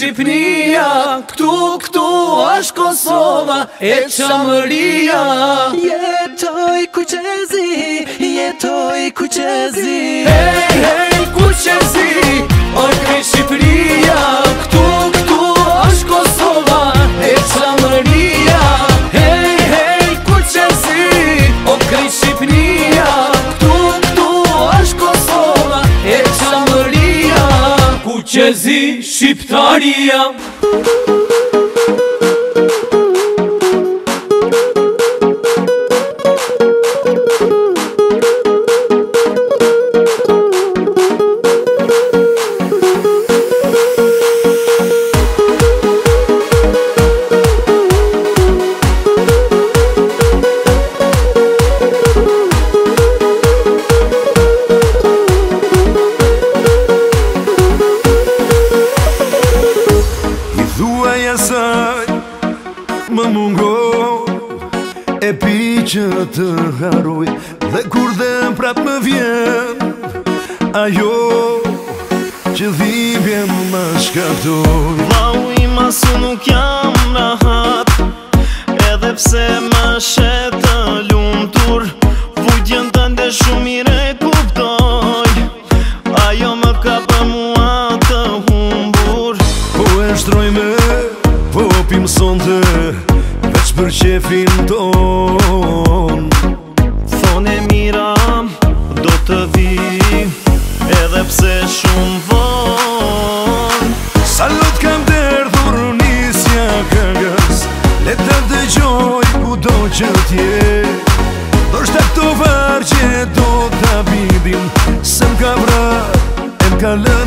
Shqipnia, këtu, këtu është Kosova, e qëmëria Jetoj kuqezi, jetoj kuqezi Hej, hej Shqiptaria Shqiptaria e mira Do të vi Edhe pse shumë von Salut kam derdhur Nisja këngës Le të dëgjoj Ku do që tje Do shtë të varë që do të bidim Sëm ka vrë E m'ka ka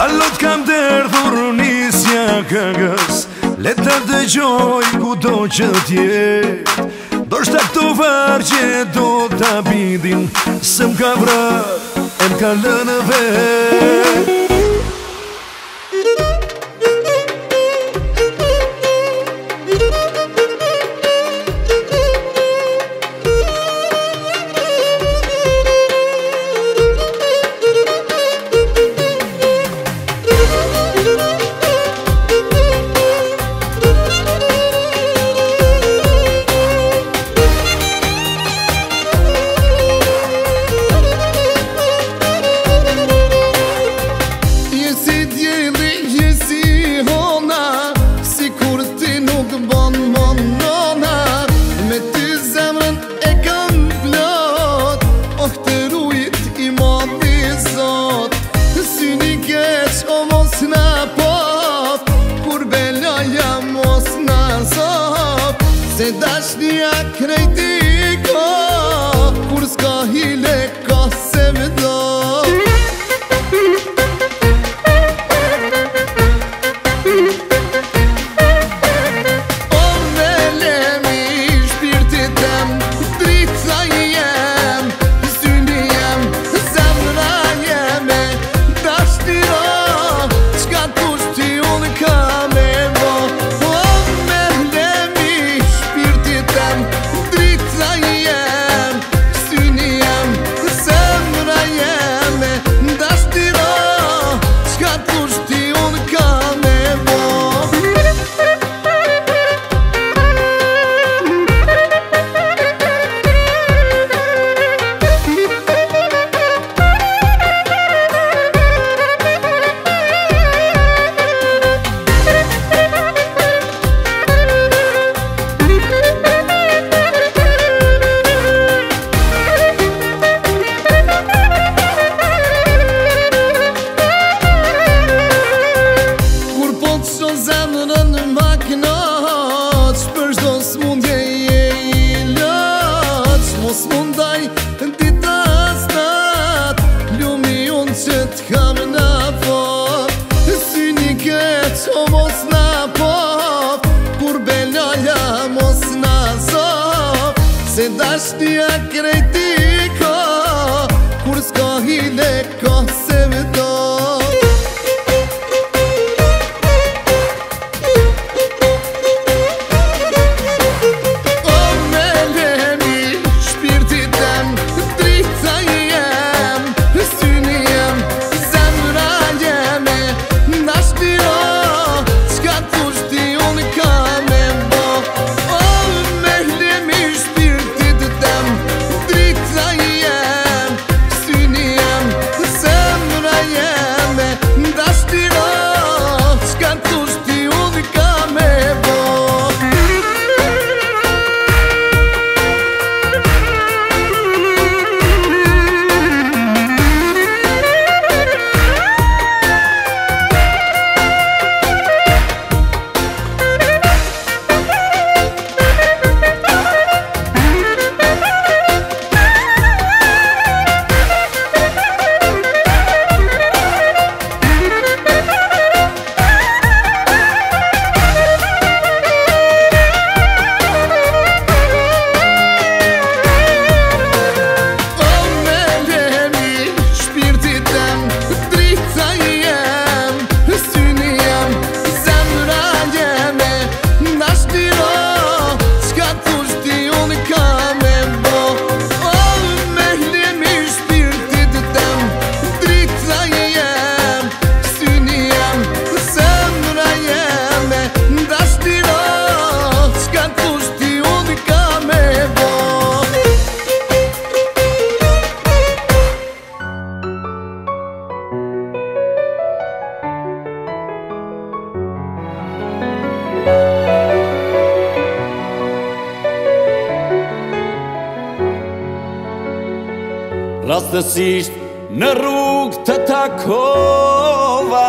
Sa kam të erdhur nisja këngës Leta të gjoj ku do që tjetë Do shta këto varë që do të abidin Se më ka vrë e më ka lënë vetë Mas te acredito rastësisht në rrugë të takova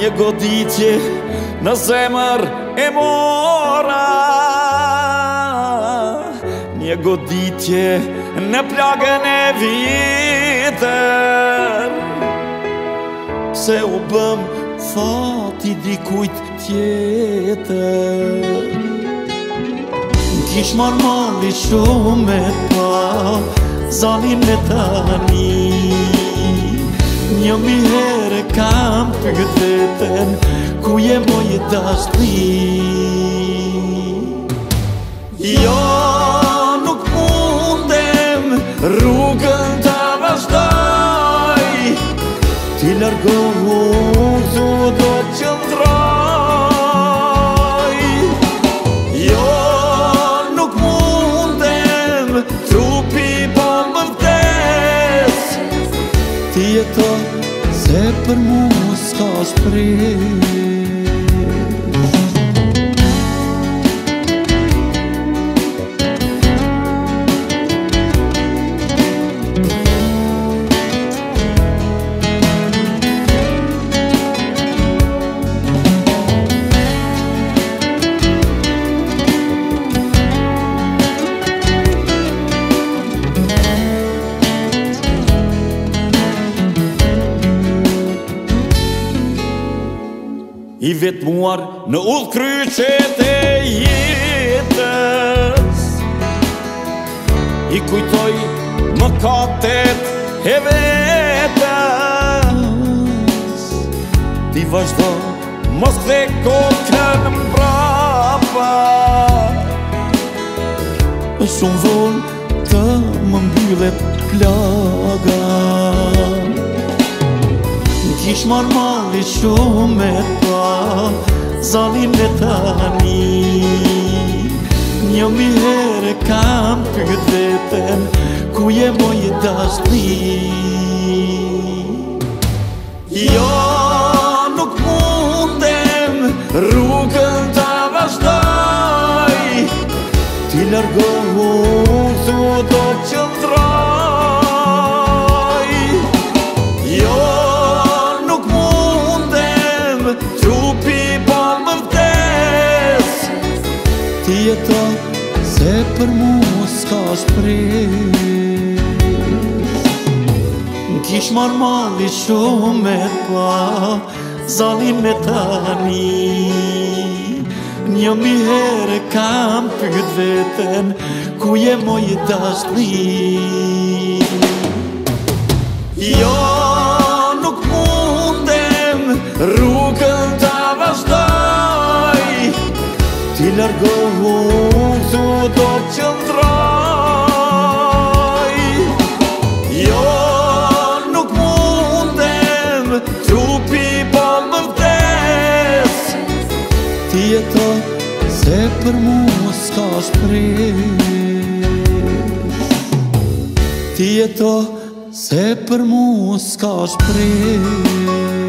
Një goditje në zemër e mora Një goditje në plagën e vitër Se u bëm fati dikujt tjetër Gjishmër më li shumë e pa zonin e tani Një mbi herë kam të ku je moj të Jo, nuk mundem rrugën të vazhdoj Ti lërgohëm, të doqëllëm Se për mu mu s'ka shprej jetë muar në ullë kryqet e jetës I kujtoj më katet e vetës Ti vazhdo mos dhe kokë në mbrapa Shumë vonë të më mbyllet plagat kish marmalli shumë e pa Zalim e tani Një mi herë kam pyteten Ku je moj dashti Jo për mu s'ka shpres Kish marmali shumë me pa Zali me tani Një mi herë kam pyt vetën Ku je moj dashtri Jo, nuk mundem rrë Njerë gëvun të top Jo, nuk mundem Gjupi për po mërtes Ti e të se për mu s'ka shprin Ti e të se për mu s'ka shprin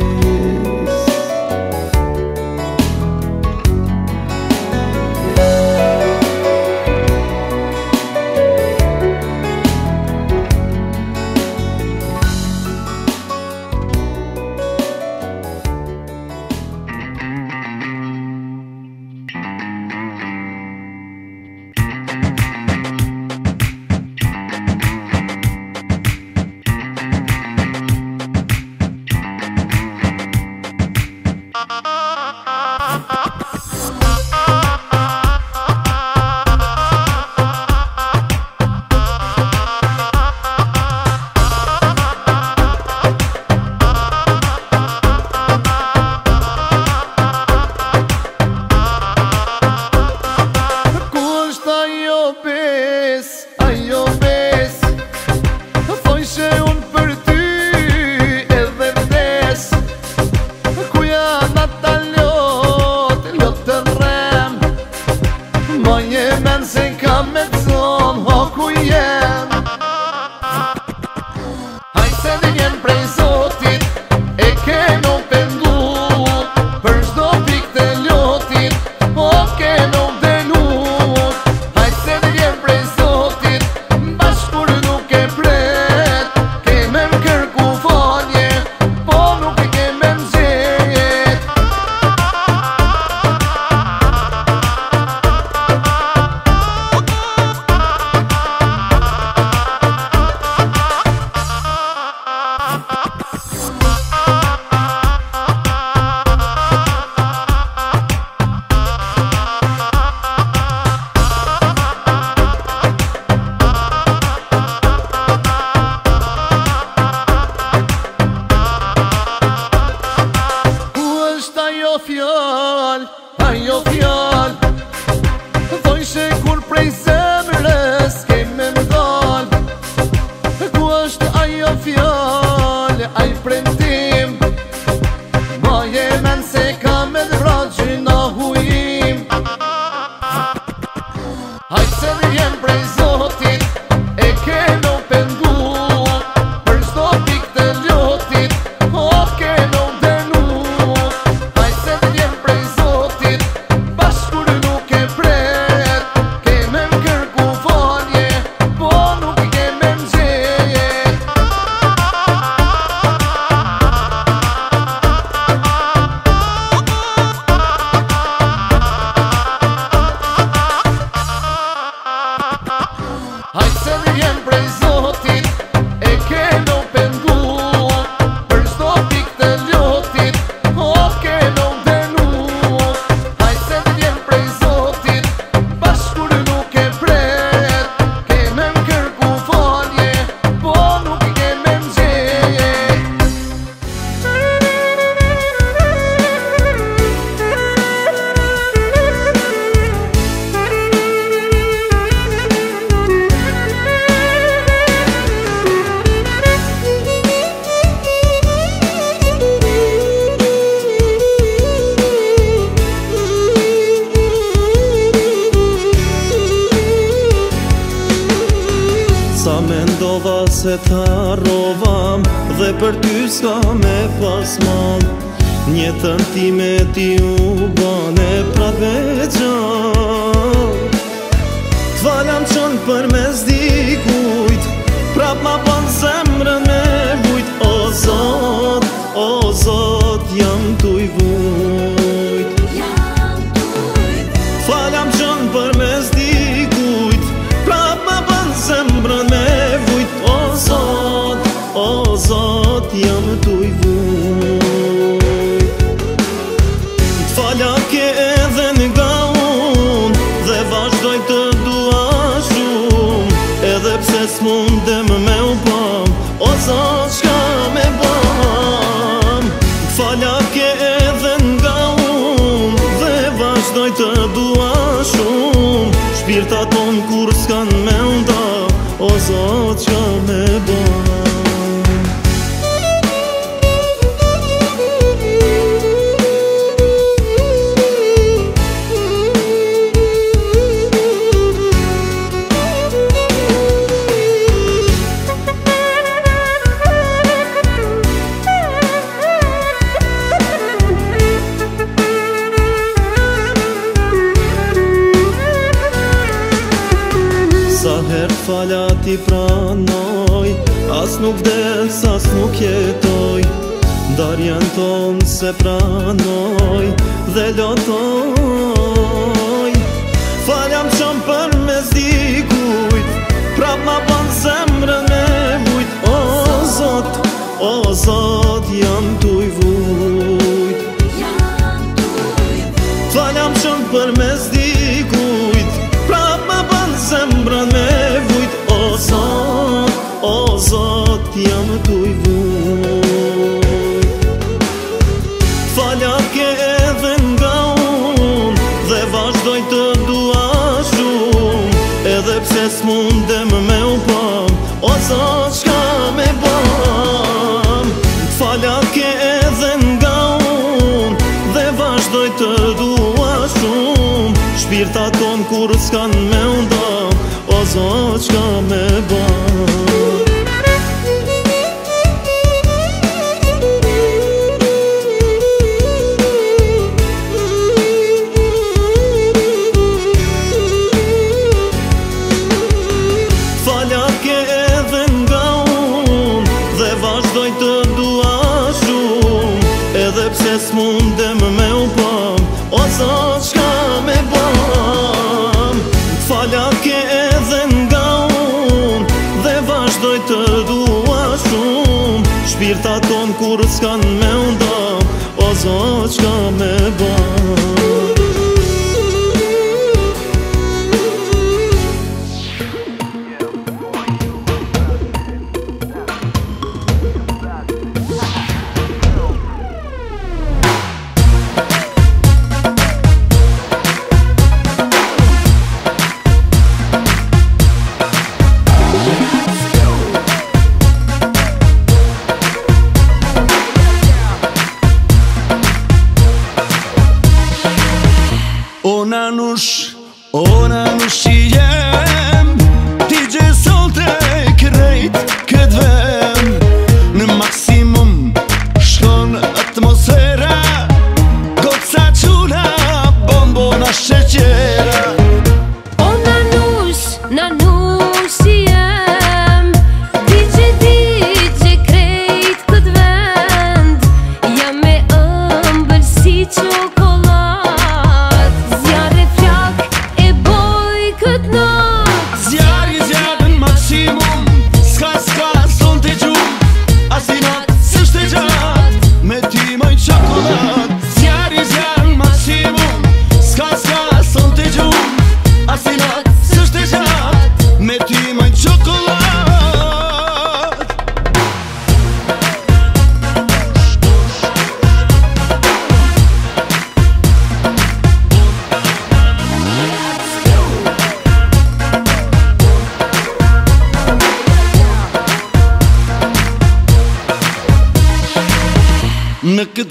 නැති මැතිවුම්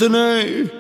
tonight.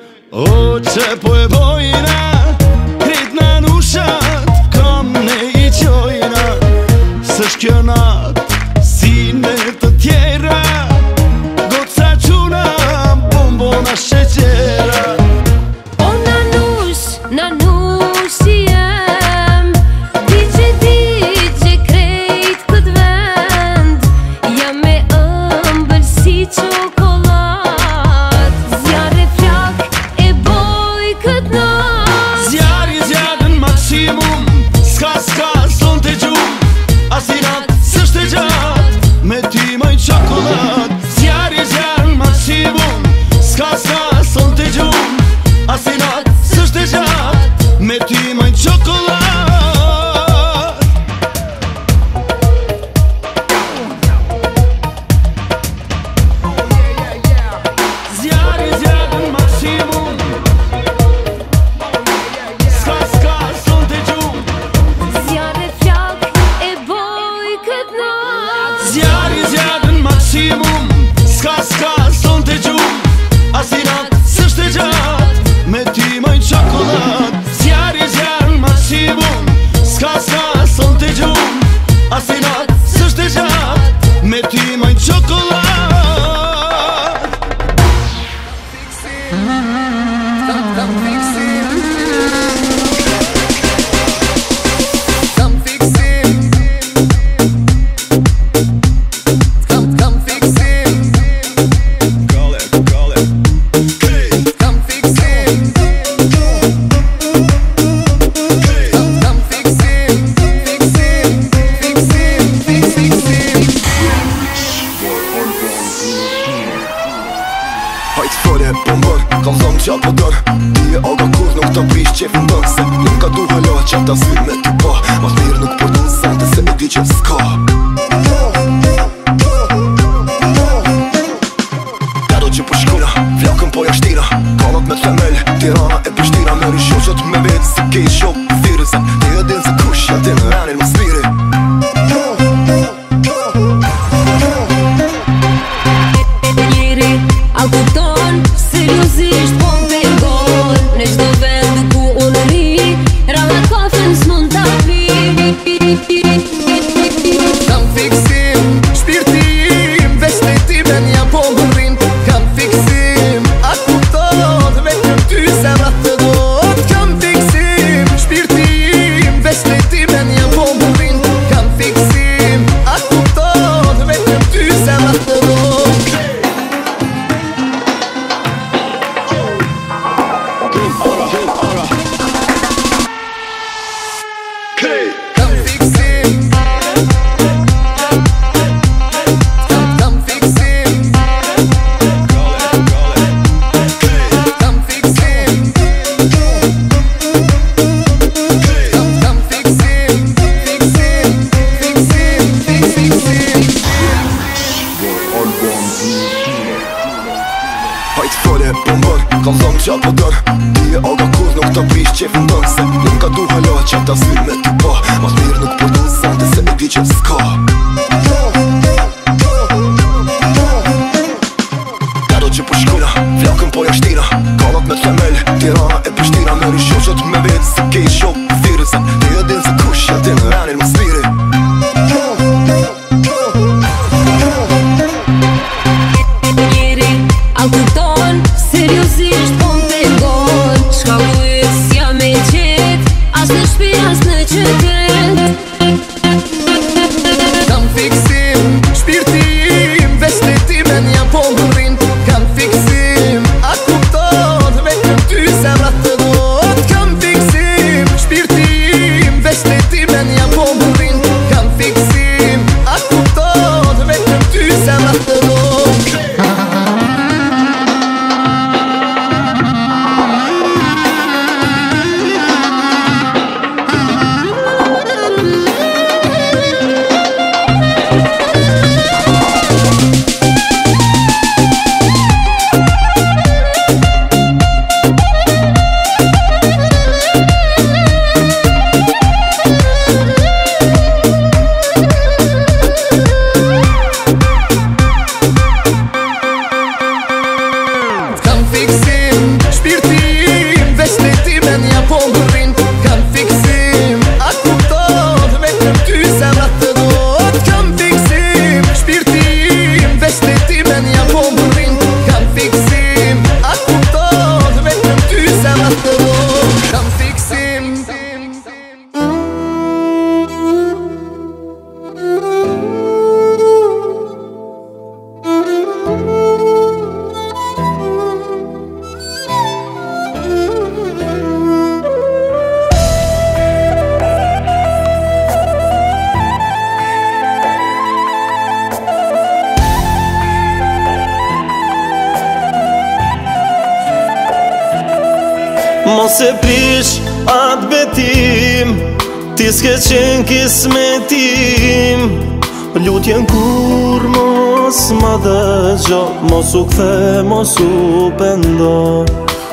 Mos u këthe, mos u pëndo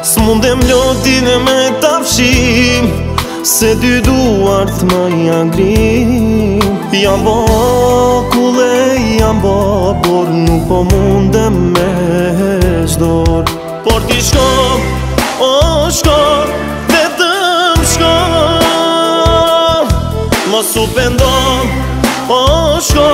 Së mundem lotin e me tafshim Se dy duart më jangrim Jam bo kule, jam bo Por nuk po mundem me shdor Por ti shko, o shko Vetëm shko Mos u pëndo, o shko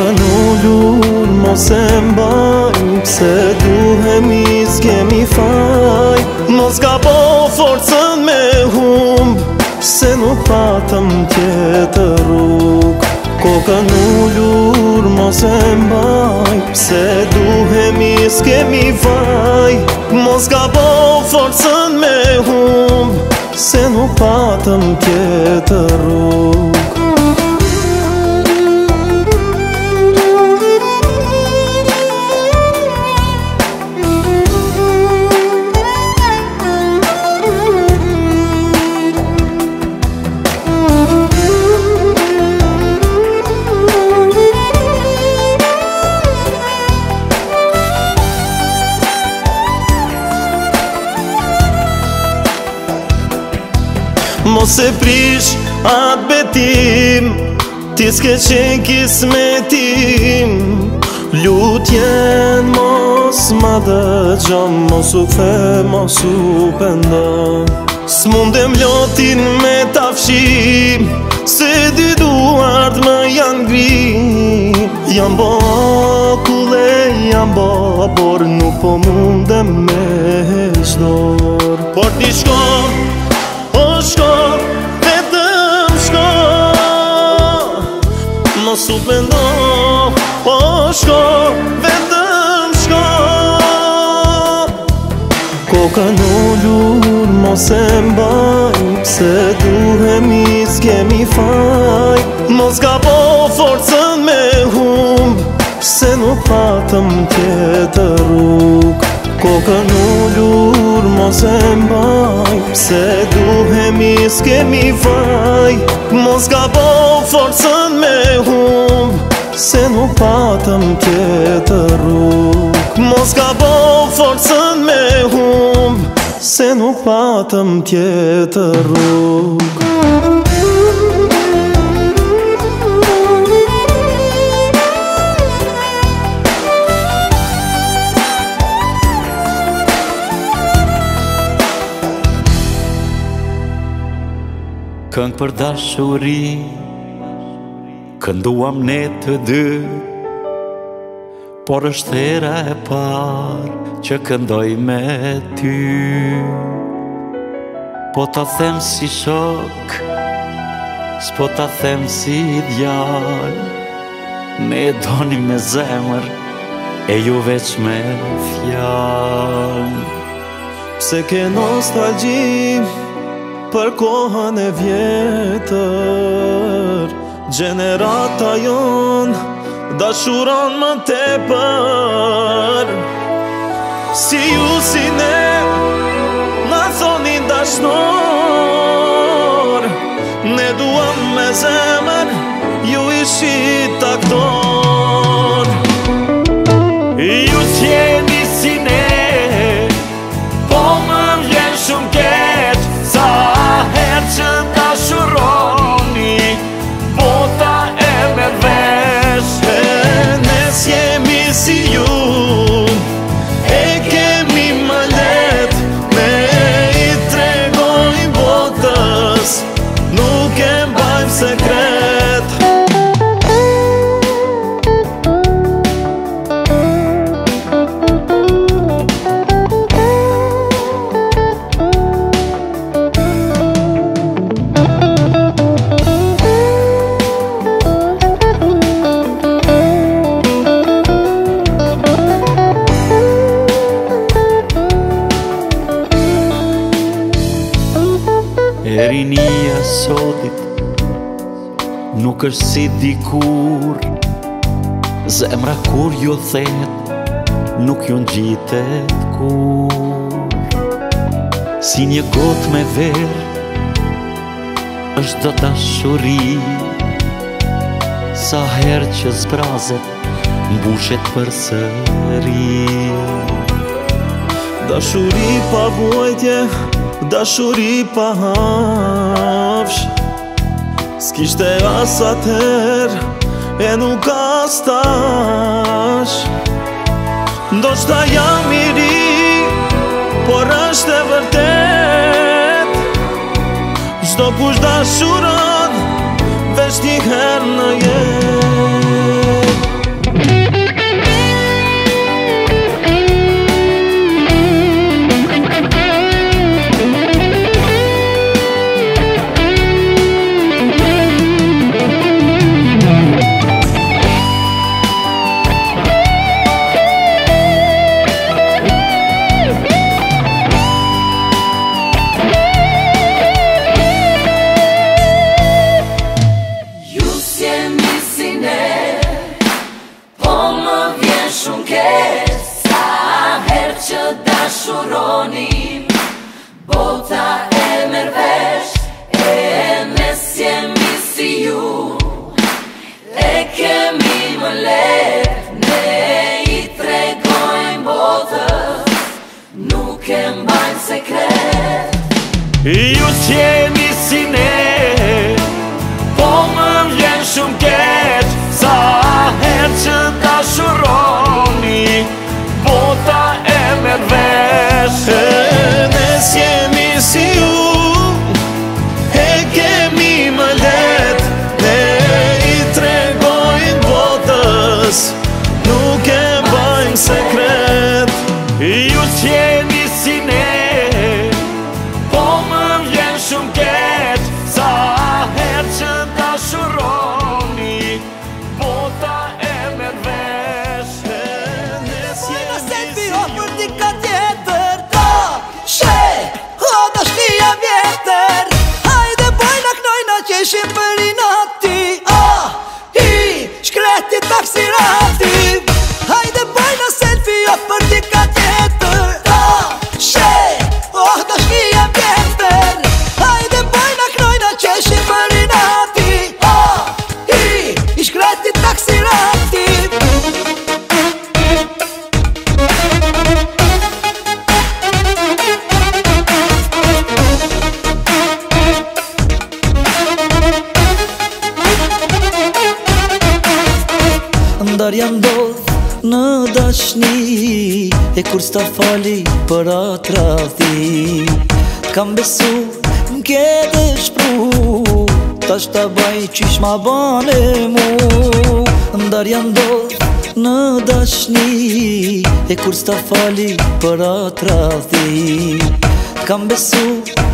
ka nullur mos e mbaj Pse duhem i s'kemi faj Mos ka po forcën me humb Pse nuk patëm tjetë rrug Ko ka nullur mos e mbaj Pse duhem i s'kemi faj Mos ka po forcën me humb Pse nuk patëm tjetë rrug se prish atë betim Ti s'ke qenë kis me tim Lutjen mos më dhe Mos u the, mos u pëndo S'mundem lotin me t'afshim Se dy duart më janë gri Jam bo kule, jam bo Por nuk po mundem me shdor Por t'i shko, o po shko mos u Po shko, vetëm shko Koka në mos e mbaj Pse duhem i s'kemi faj Mos ka po forcën me hum Pse nuk patëm tjetër rukë Koka në lur mos e mbaj Se duhem i s'kemi faj Mos ga bo forësën me hum Se nuk patëm të të rrug Mos ga bo forësën me hum Se nuk patëm të të rrug Këngë për dashuri Kënduam ne të dy Por është era e par Që këndoj me ty Po të them si shok S'po të them si djal Ne doni me zemër E ju veç me fjal Pse ke nostalgjim për kohën e vjetër Gjenerata jonë da shuron më te për Si ju si ne në thoni da shnor Ne duam me zemër ju ishi takdor Ju t'jen nuk është si dikur Zemra kur ju jo thet Nuk ju në gjitet kur Si një got me ver është do të shuri Sa her që zbrazet Mbushet për sëri Dashuri pa vojtje Dashuri pa hafsh pa hafsh S'kishte as atër E nuk as tash Ndo qëta jam i Por është e vërtet Qdo kush da shuron Vesh një her në jet qeni si ne Po më vjen shumë keq Sa her që ta shuroni Bota e mërvesh Në si jemi si u sta fali për atrati Kam besu, m'ke dhe shpru Ta shta baj ma bane mu Ndar jam dojt në dashni E kur sta fali për atrati Kam besu,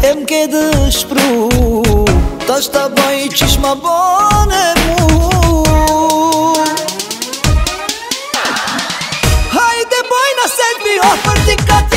e m'ke dhe shpru Ta shta baj ma bane mu Dios, por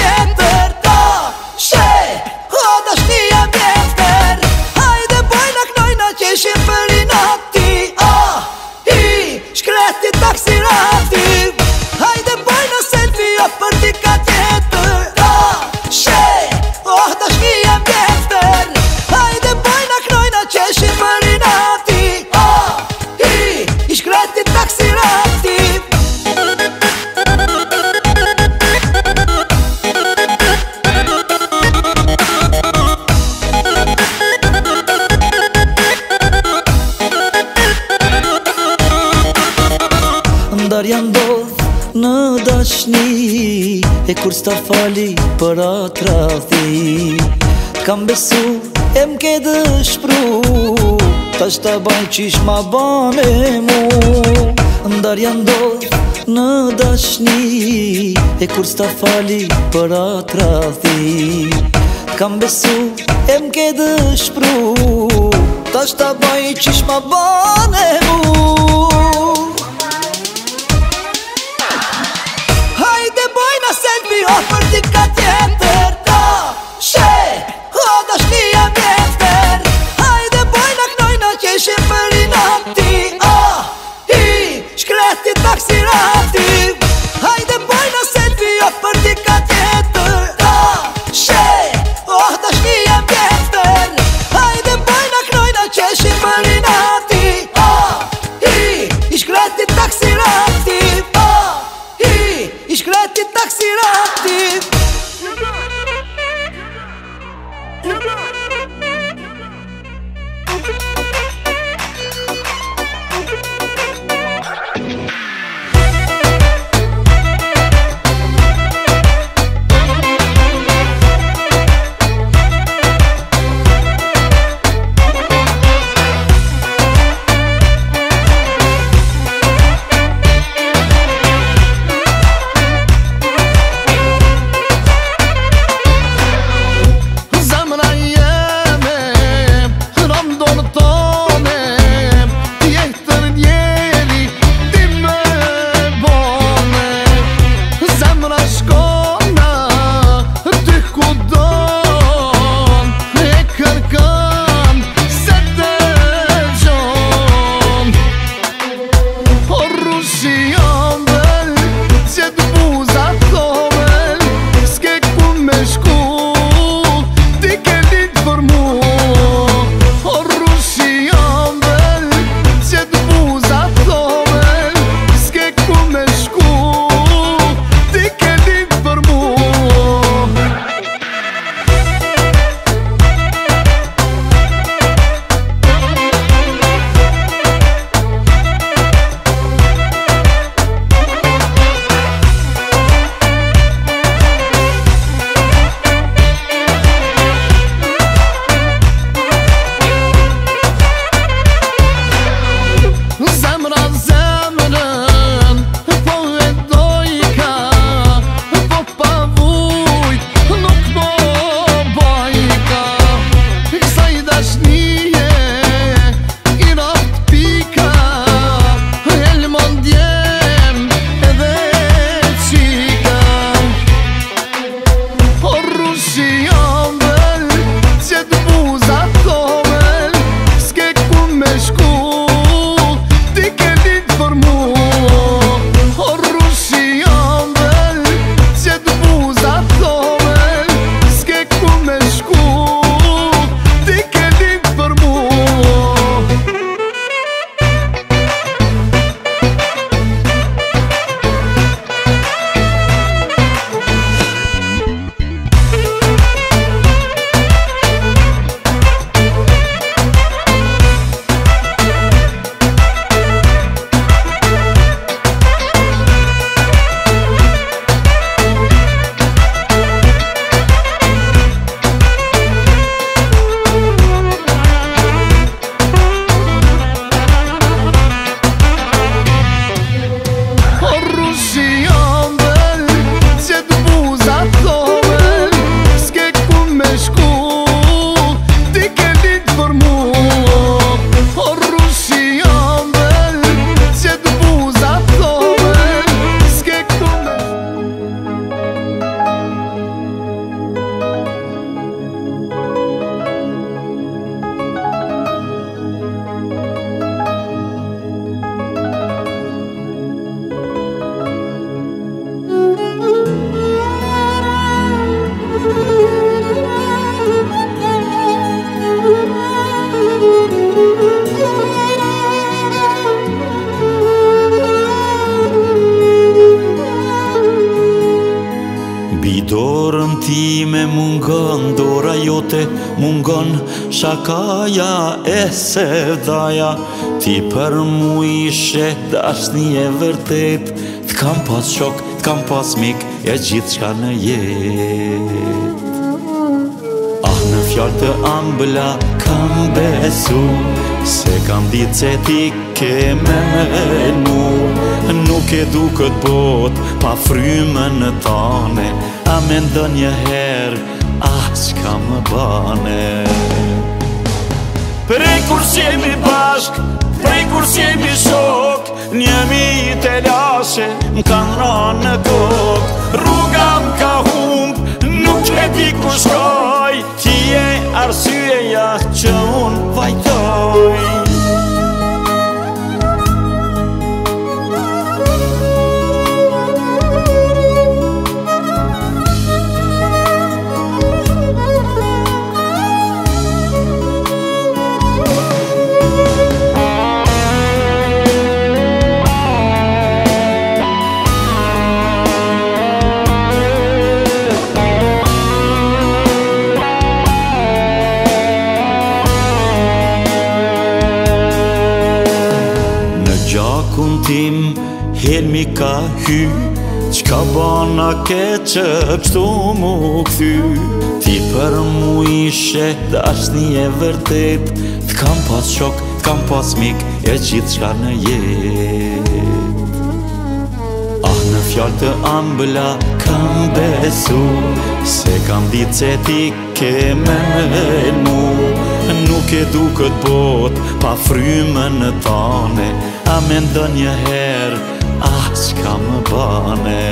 ta fali për atrathi Kam besu e mke dëshpru Ta shta baj qish ma ba mu Ndar janë dorë në dashni E kur s'ta fali për atrathi Kam besu e mke dëshpru Ta shta baj qish ma ba mu あ Ti për mu ishe dash një e vërtet Të kam pas shok, të kam pas mik E gjithë qka në jet Ah në fjallë të ambla kam besu Se kam ditë se ti ke me mu Nuk e du këtë bot pa fryme në tane A me ndë një herë, a ah, qka më bane Prej kur qemi bashkë, Prej kur si mi shok Një mi të lashe Më kanë në kok Rruga më ka hump Nuk e di ku shkoj Ti e arsyeja Që unë vajtoj ka hy Qka bana ke që mu këthy Ti për mu ishe dhe ashtë një e vërtet Të kam pas shok, të kam pas mik E gjithë qka në jet Ah në fjallë të ambla kam besu Se kam ditë që ti ke me mu Nuk e du këtë bot pa frymën në tane A me ndë herë Aqka më bane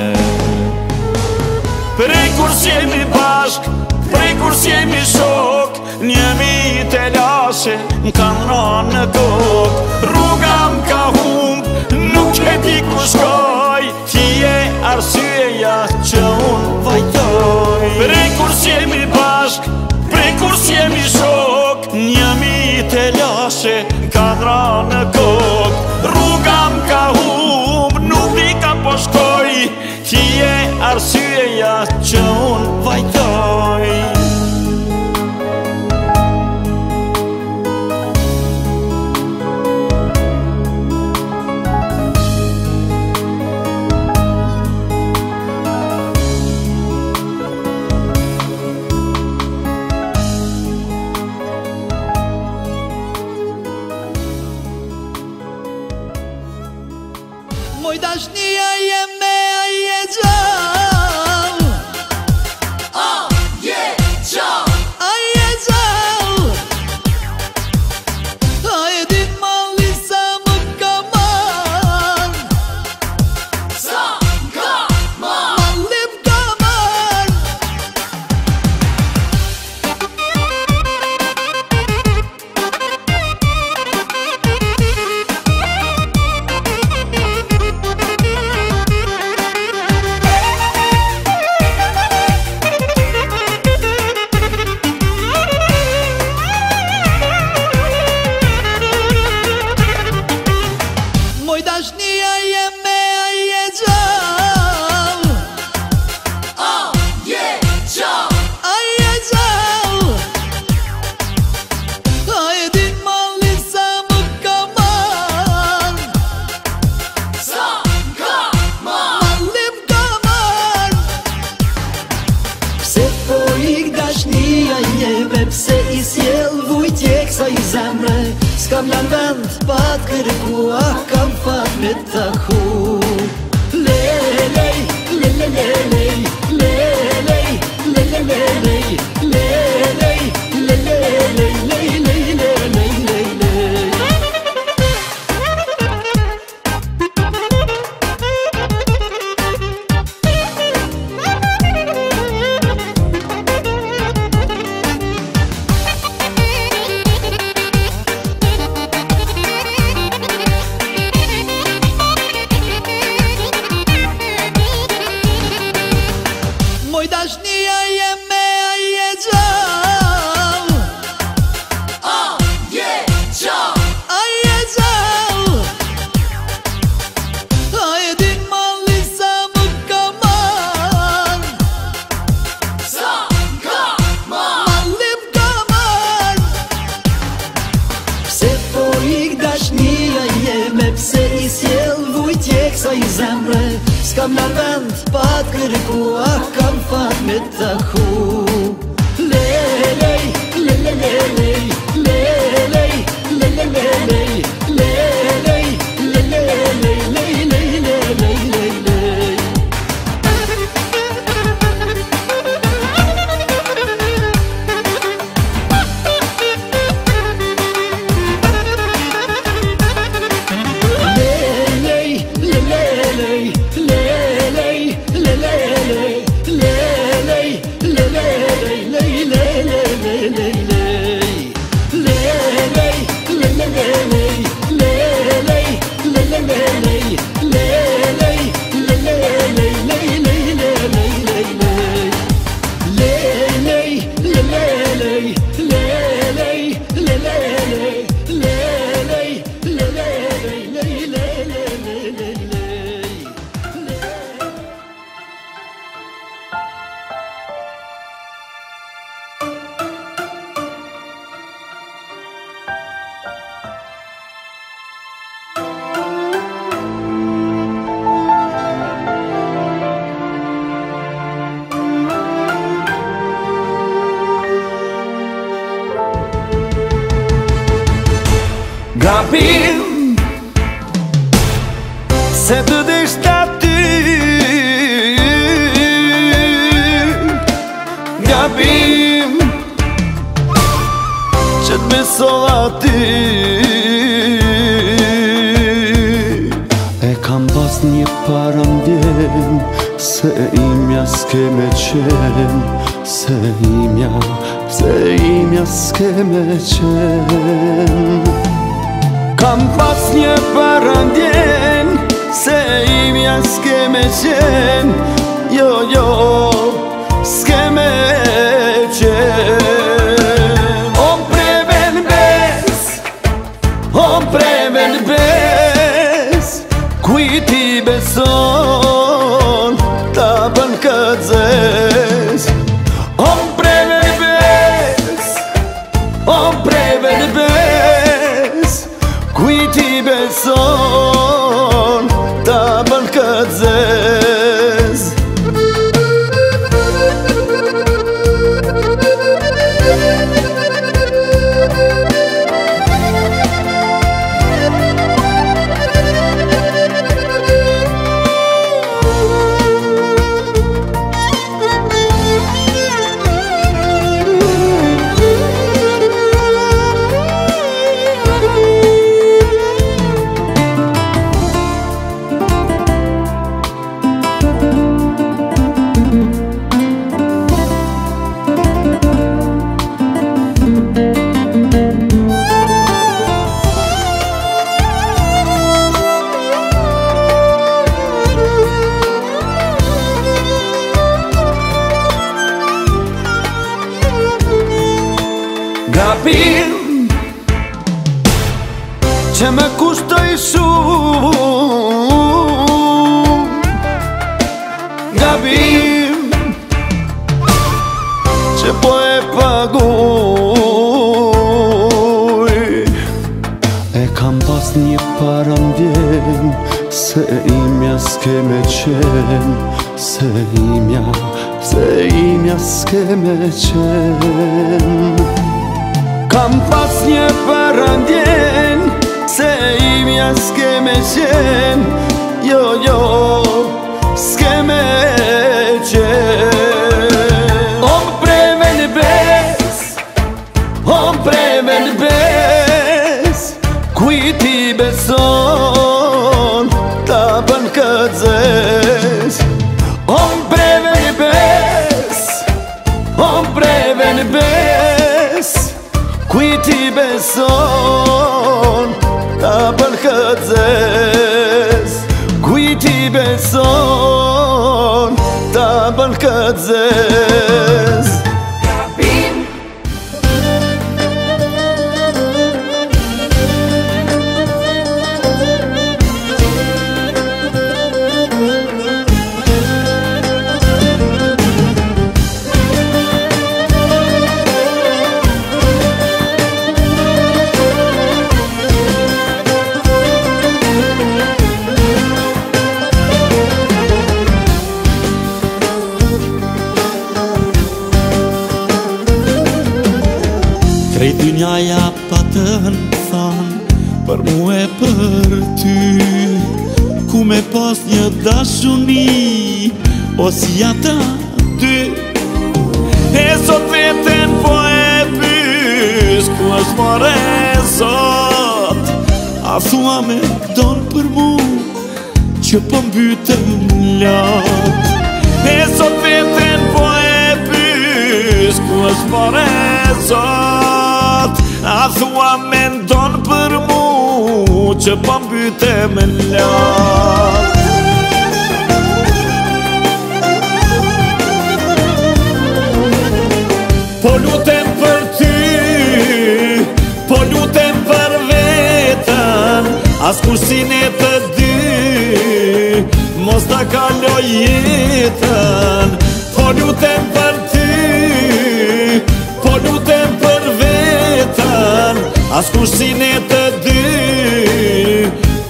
Prej kur si jemi bashk Prej kur si jemi shok Njemi i të lashe Në kanë në kok Rruga më ka humb, Nuk që ti ku shkoj Ti e arsyeja Që unë vajtoj Prej kur si jemi bashk Prej kur si jemi shok Njemi i të lashe Në kanë në kok arsye që unë vajtoj dashnia jeme Pse i sjell vujtjek sa i zemre S'kam në vend pa t'kërku A kam fat me t'aku Lelej, lelej, lelej Amen. gjoni O si ata dy E sot vetën po e pys Ku është more sot A thua me donë për mu Që po mbytëm lot E sot vetën po e pys Ku është more sot A thua me ndonë për mu Që po mbytëm lot Muzika As kur si ne të dy Mos të kalo jetën Po një për ty Po një për vetën As si ne të dy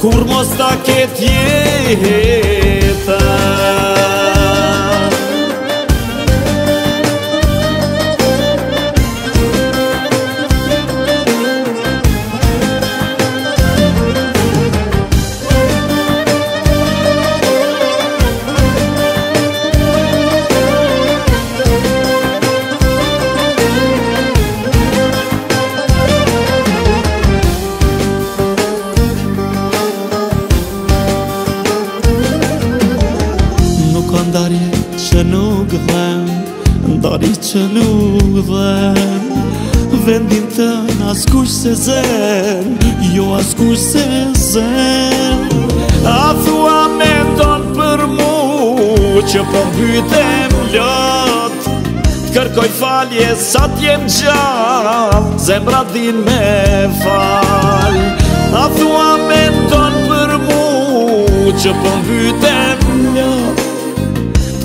Kur mos të ketë jetën tën As kush se zër Jo as kush se zër A thua me tonë për mu Që po mbytem Të kërkoj falje sa t'jem gjall Zemra din me fal A thua me tonë për mu Që po mbytem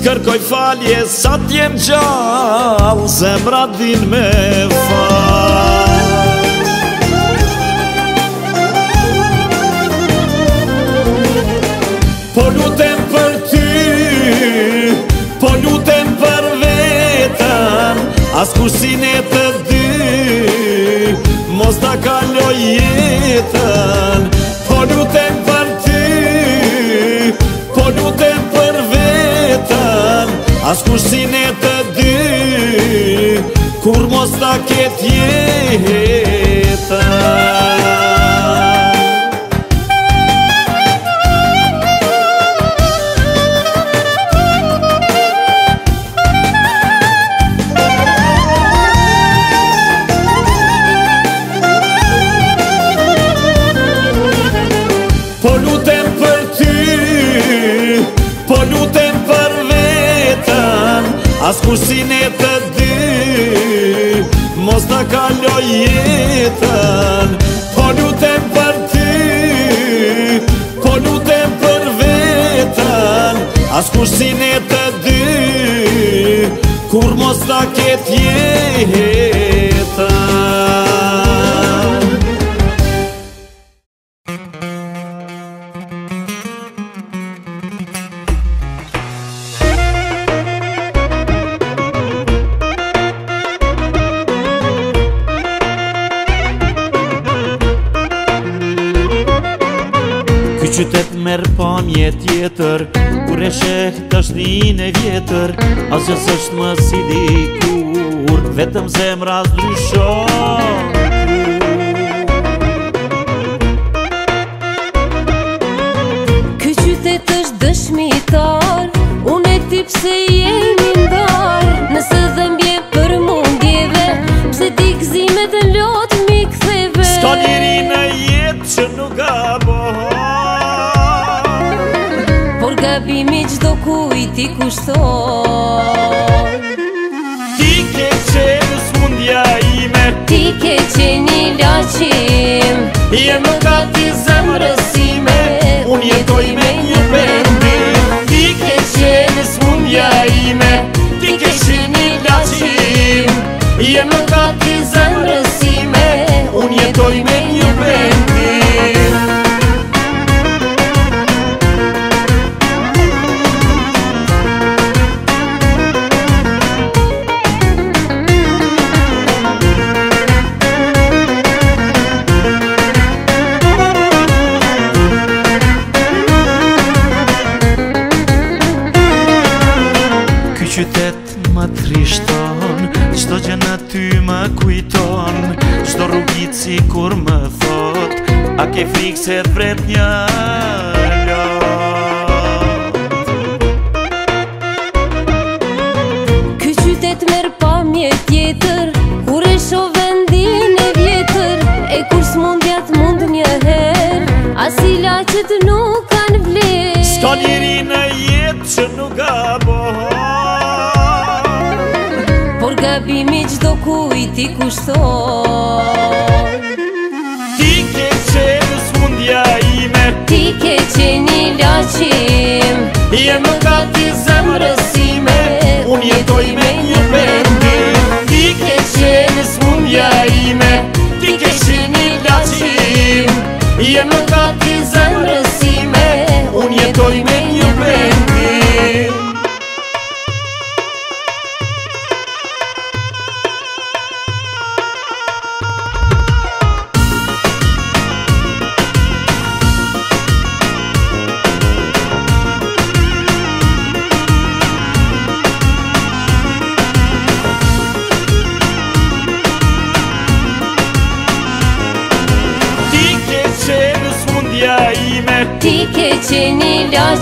kërkoj falje Sa t'jem gjallë, Se mra din me fal Po lutem për ty Po lutem për vetën As kusin e të dy Mos t'a kaloj jetën As kushin e të dy Kur mos ta ketë jetë kusin e të dy Mos të kaloj jetën Po lutem për ty Po lutem për vetën As kusin e të dy Kur mos të ketë jetën Mosja është më si Vetëm zemra razë lusho Këj qytet është dëshmitar Unë e tipë se je dikush thon Ti ke qenë smundja ime Ti ke qenë një lachim Jemë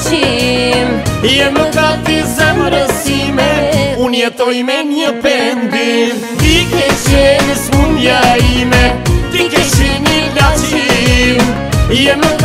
qim Je më gati zë më rësime Unë jetoj me një pendim Ti ke qenë së ime Ti ke qenë një lachim Je më gati zë më rësime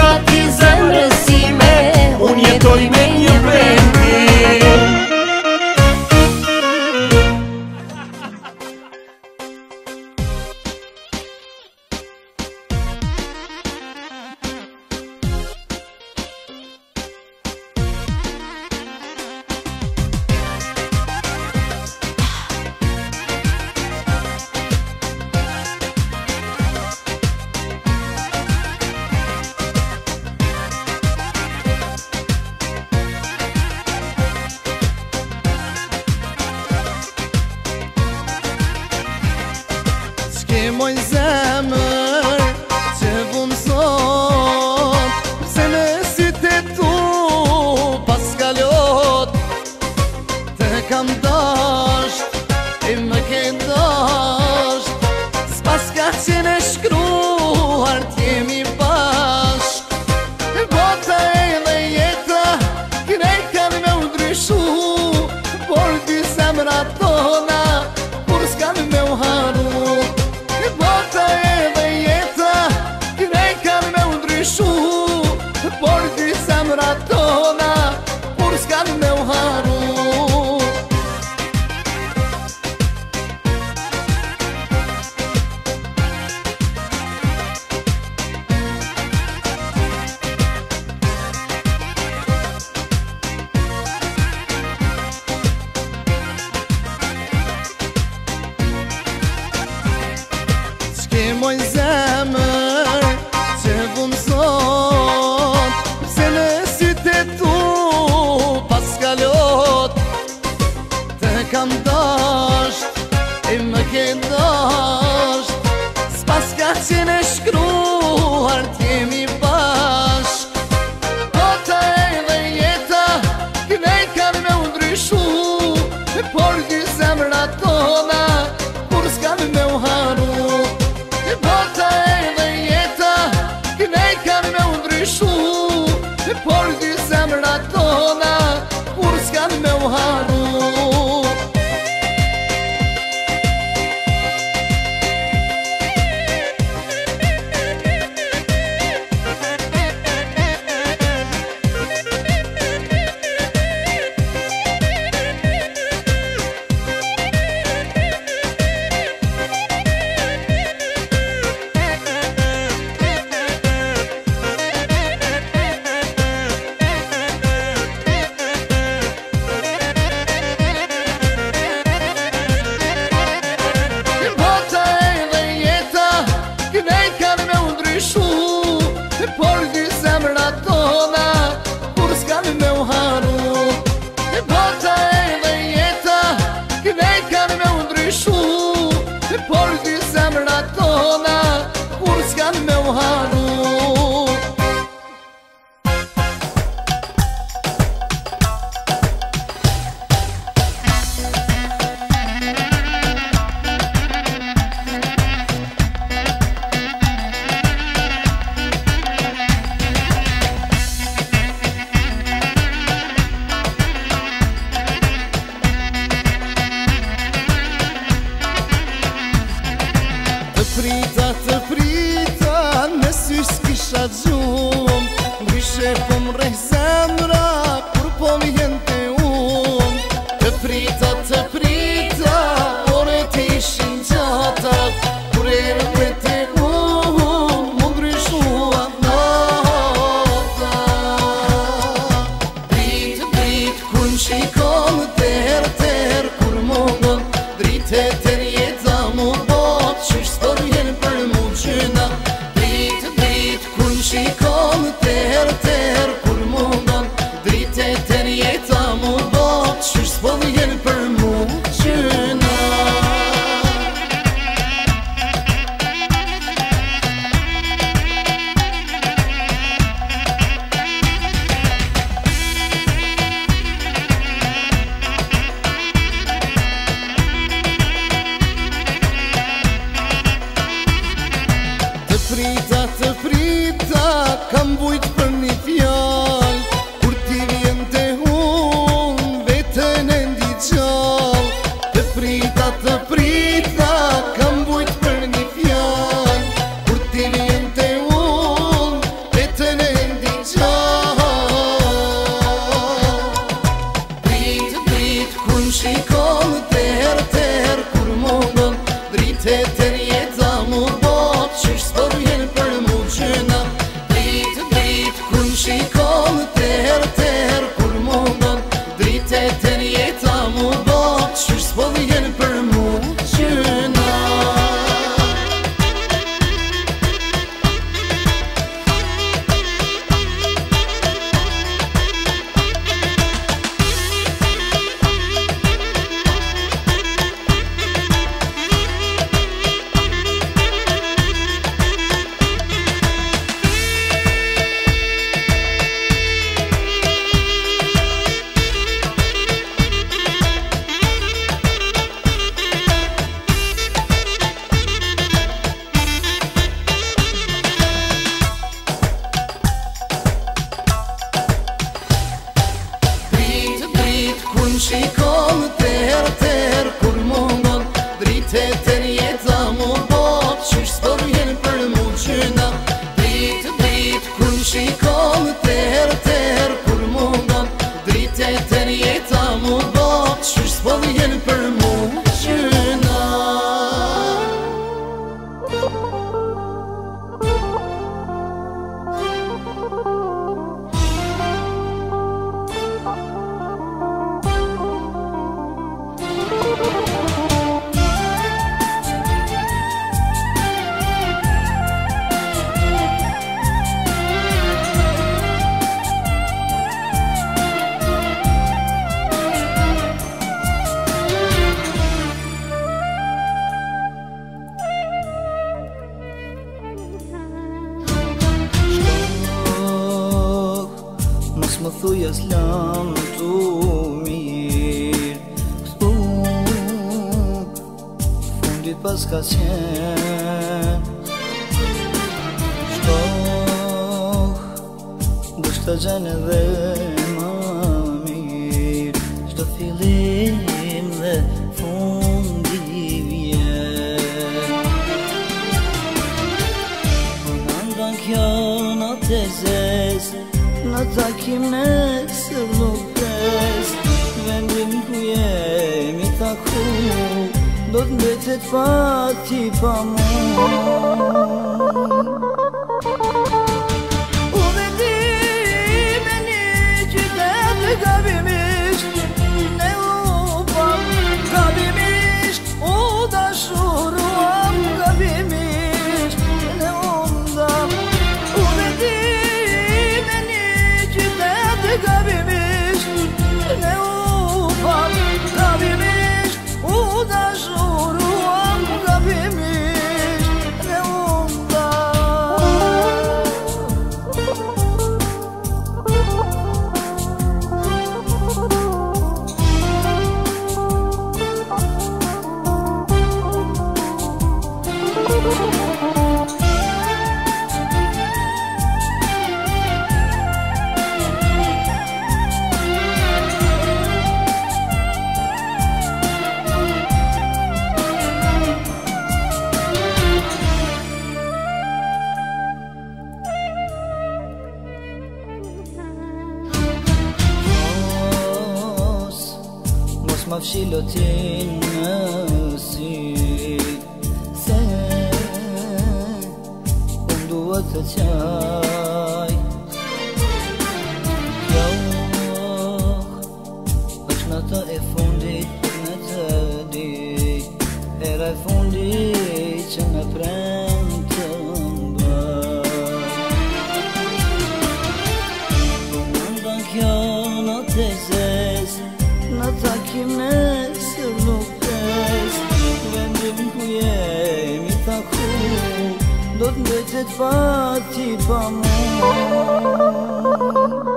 më fshilo ti në si Se Unë duhet të qarë Get far, get far from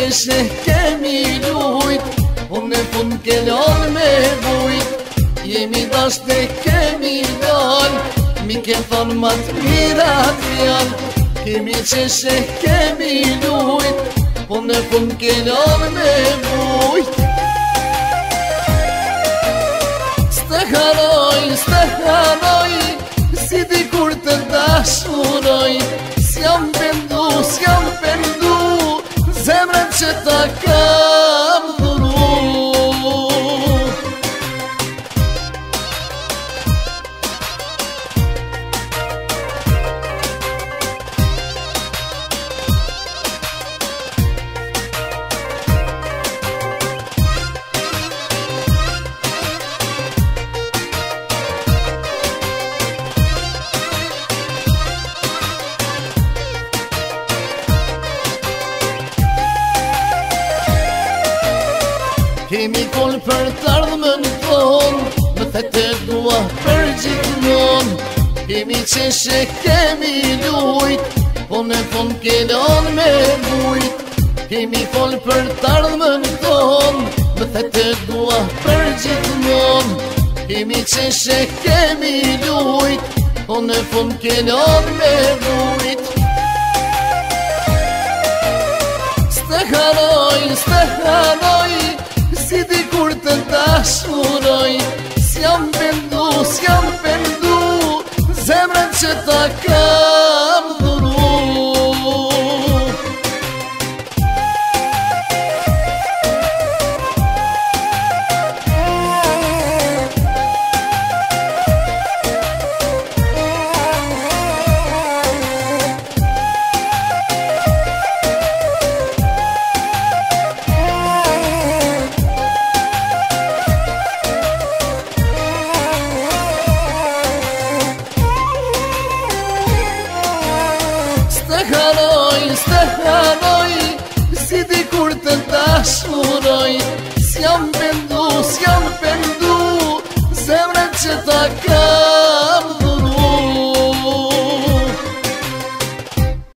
Kemi qeshe kemi lujt Po në pun ke lor me vujt Kemi qeshe kemi lujt Kemi qeshe Mi ke thonë matë mirat janë Kemi qeshe kemi lujt Po në pun ke lor me vujt S'te kanoj, s'te kanoj Si dikur të dashuroj S'jam pëndu, s'jam pëndu Zemrem će takav Kemi që shë kemi lujt Po në fund ke me bujt Kemi fol për tardhë më në ton Më the të dua për gjithë mon Kemi që shë kemi lujt Po në fund ke me bujt Së të haroj, së haroj Si di kur të tashuroj, shuroj Së jam pëndu, së jam pëndu Such a girl.